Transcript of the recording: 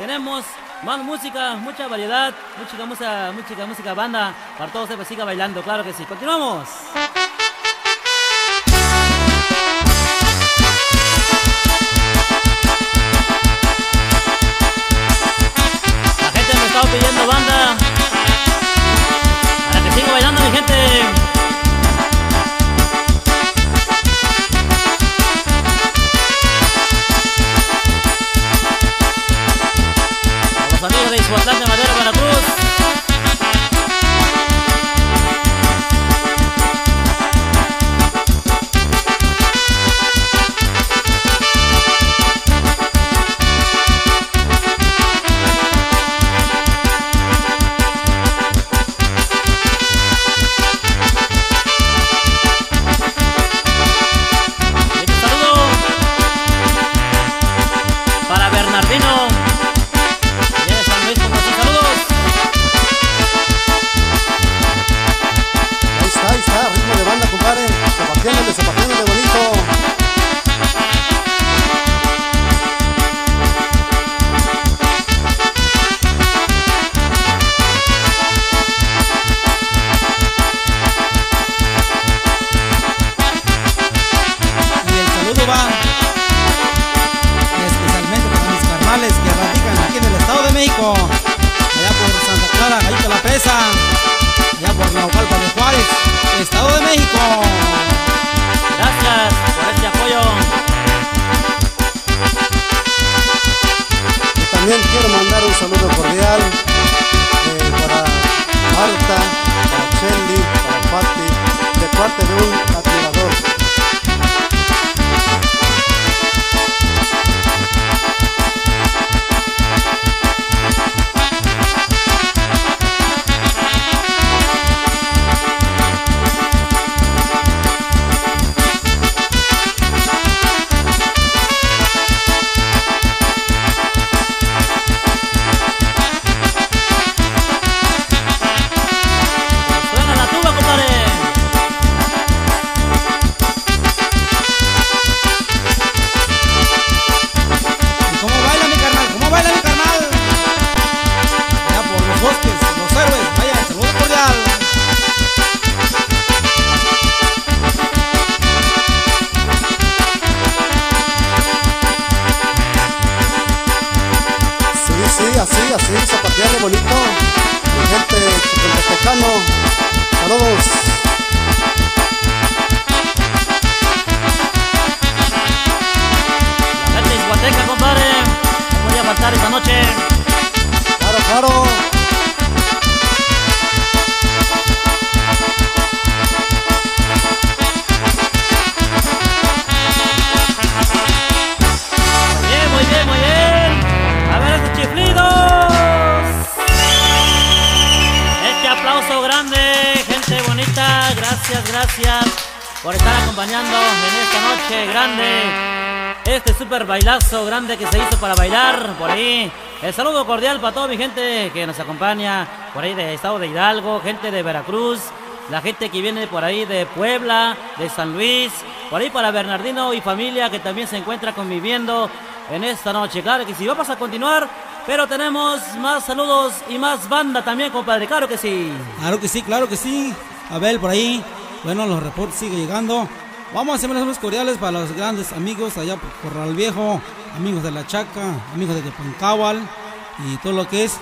tenemos más música, mucha variedad, música, música, música, música banda, para todos ustedes siga bailando, claro que sí. Continuamos. De México. Gracias por este apoyo. Y también quiero mandar un saludo cordial eh, para Marta, para Shelly, para Patti, de parte de un sí, así, zapatearle bonito. Mi gente chiquiltepecano, saludos. Gracias, gracias por estar acompañando en esta noche grande. Este super bailazo grande que se hizo para bailar por ahí. El saludo cordial para toda mi gente que nos acompaña por ahí del estado de Hidalgo, gente de Veracruz, la gente que viene por ahí de Puebla, de San Luis, por ahí para Bernardino y familia que también se encuentra conviviendo en esta noche. Claro que sí, vamos a continuar, pero tenemos más saludos y más banda también, compadre. Claro que sí. Claro que sí, claro que sí. Abel por ahí. Bueno, los reportes siguen llegando. Vamos a hacer unos cordiales para los grandes amigos allá por Corral Viejo, amigos de La Chaca, amigos de Tepancábal y todo lo que es